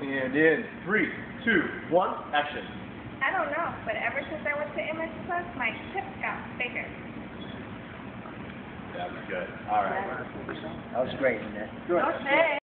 And in three, two, one, action. I don't know, but ever since I went to MS Plus, my hips got bigger. That was good. All right. That was great, isn't? Good. Okay.